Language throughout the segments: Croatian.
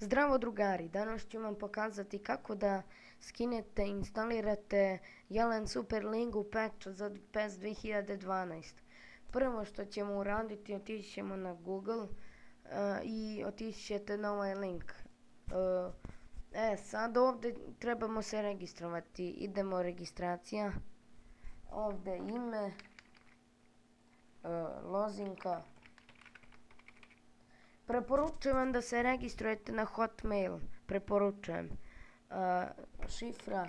Zdravo drugari, danas ću vam pokazati kako da skinete i instalirate Jelen Super Lingu patch za PES 2012. Prvo što ćemo uraditi, otići ćemo na Google eh, i otići ćete na ovaj link. Eh, e, sad ovdje trebamo se registrovati. Idemo registracija. Ovdje ime, eh, lozinka, Preporučujem vam da se registrujete na Hotmail. Preporučujem. šifra.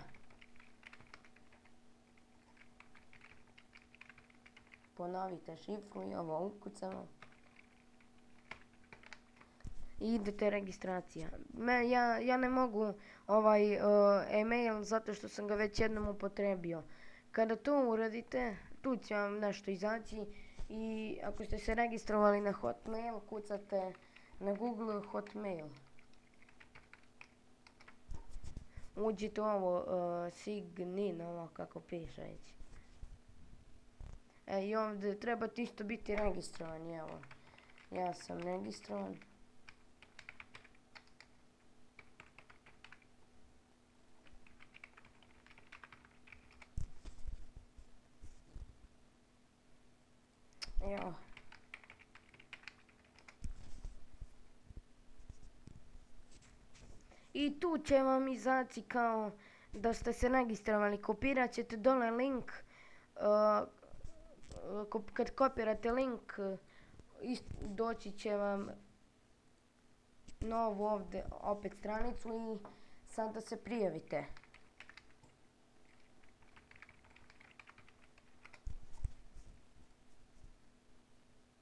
Ponovite šifru i ovo ukucamo. I idete registracija. ja, ne mogu ovaj email zato što sam ga već jednom upotrebio. Kada to uradite, tu će vam nešto izaći i ako ste se registrovali na Hotmail, kucate na Google Hotmail. Uđite ovo uh, Signin, ovo kako piše već. E, i ovdje trebate isto biti registrovan, evo. Ja sam registrovan. Evo. I tu će vam izaći kao da ste se registrovali. Kopirat ćete dole link. Uh, kad kopirate link doći će vam novu ovdje opet stranicu i sada se prijavite.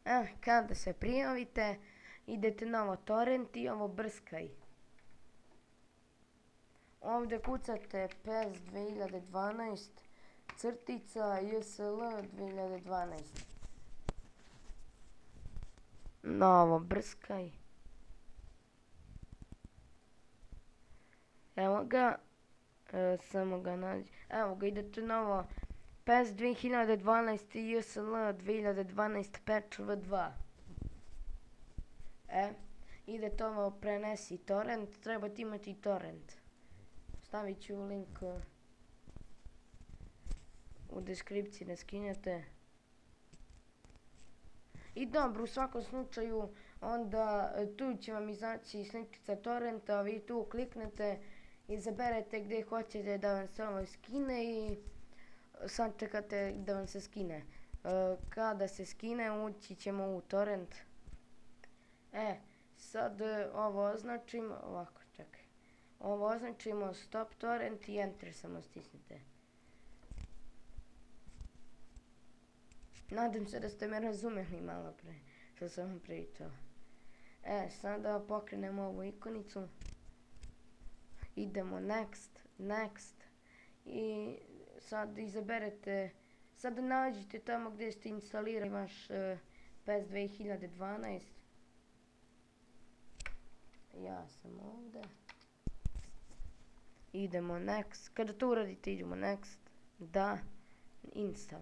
Eh, kada se prijavite, idete na ovo torrent i ovo brskaj. Ovdje kucate PES 2012 crtica JSL 2012. Novo brskaj. Evo ga. E, samo ga nađi. Evo ga idete novo PES 2012 JSL 2012 patch V2. E, idete ovo prenesi torrent, trebate imati torrent. Stavit ću link uh, u deskripciji da skinjete. I dobro, u svakom slučaju, onda uh, tu će vam izaći sličica torrenta, vi tu kliknete, izaberete gdje hoćete da vam se ovo skine i sad čekate da vam se skine. Kada se skine, ući ćemo u torrent. E, sad ovo označim, ovako. Ovo označimo stop torrent i enter samo stisnite. Nadam se da ste me razumjeli malo pre što sam vam pričao. E, sada pokrenemo ovu ikonicu. Idemo next, next. I sad izaberete, sad nađite tamo gdje ste instalirali vaš uh, PES 2012. Ja sam ovdje. Idemo next. Kada to uradite idemo next. Da. Install.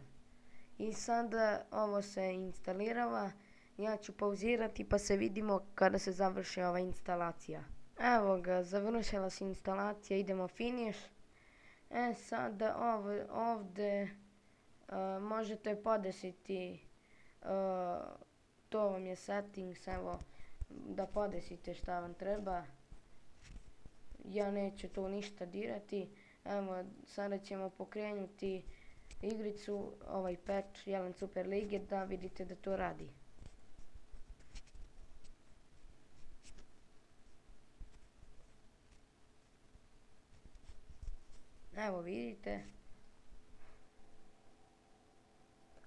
I sada ovo se instalirava. Ja ću pauzirati pa se vidimo kada se završi ova instalacija. Evo ga, završila se instalacija, idemo finish. E sada ovdje možete podesiti, to vam je settings, evo da podesite šta vam treba ja neću tu ništa dirati. Evo, sada ćemo pokrenuti igricu, ovaj patch Jelen Super Lige, da vidite da to radi. Evo vidite.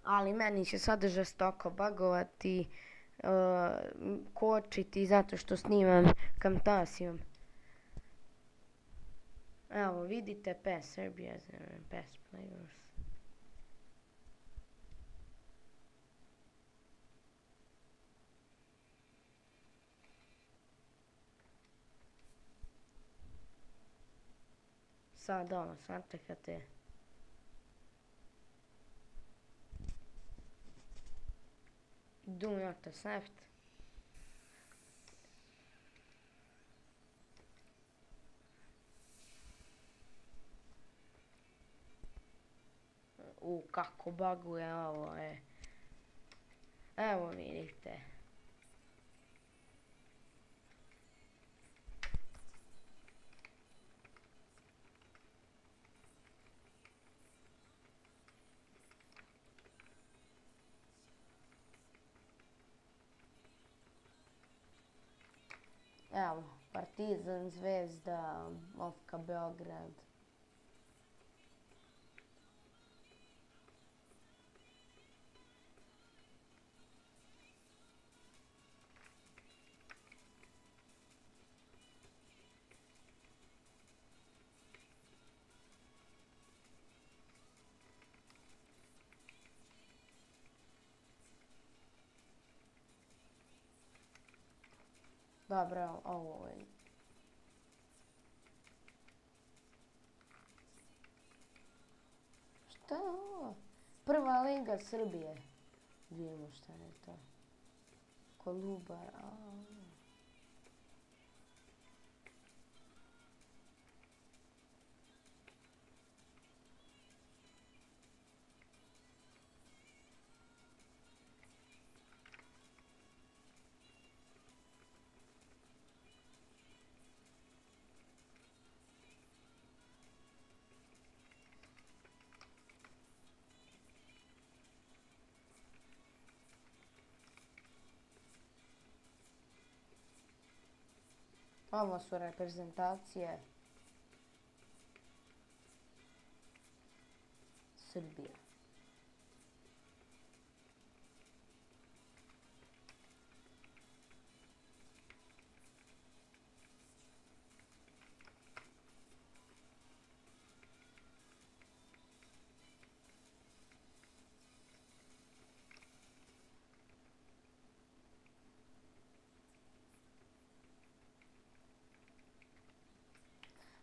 Ali meni će sada žestoko bagovati, uh, kočiti zato što snimam kamtasijom. Evo vidite PES Serbia best players. Sad ono, sad čekate. Do not accept. U, kako baguje ovo, e. Evo vidite. Evo, Partizan, Zvezda, Ofka Beograd. Dobro, ovo je. Šta je ovo? Prva liga Srbije. Vidimo šta je to. Kolubar, a. Ovo su reprezentacije Srbije.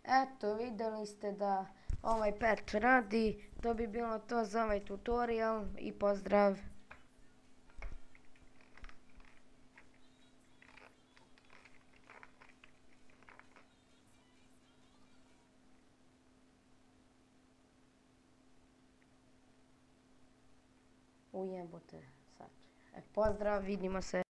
Eto, vidjeli ste da ovaj pet radi. To bi bilo to za ovaj tutorial i pozdrav. Ujebote, sad. E, pozdrav, vidimo se.